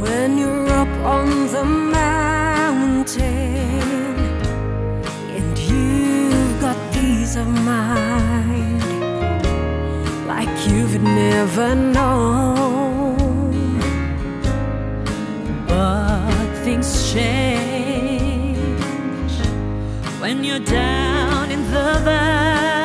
when you're up on the mountain and you've got peace of mind like you've never known. But things change when you're down in the valley.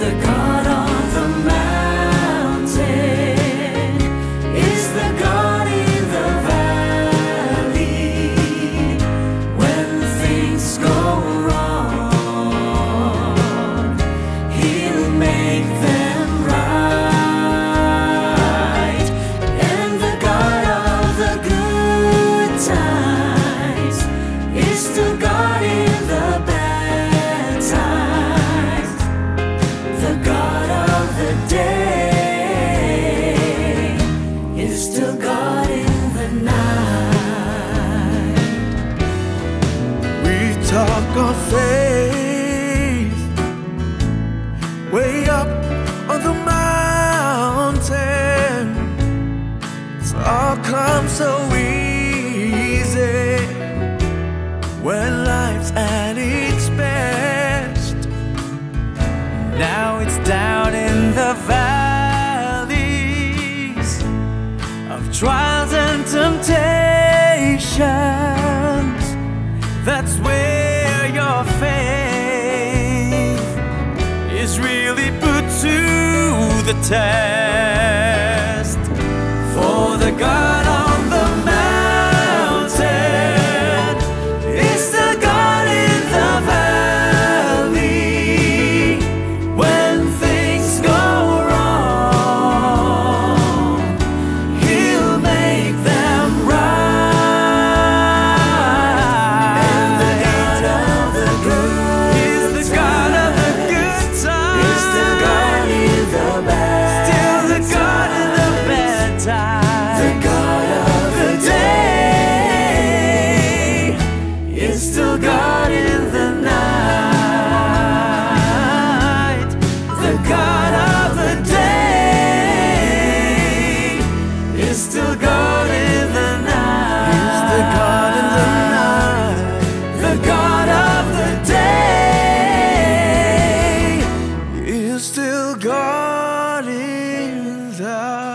The all comes so easy when life's at its best. Now it's down in the valleys of trials and temptations. That's where your faith is really put to the test. For the God love.